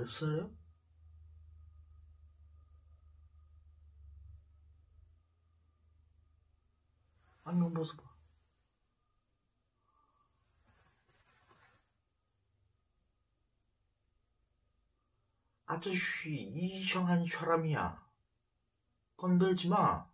몇 살이야? 안경 벗어봐. 아저씨 이상한 사람이야. 건들지 마.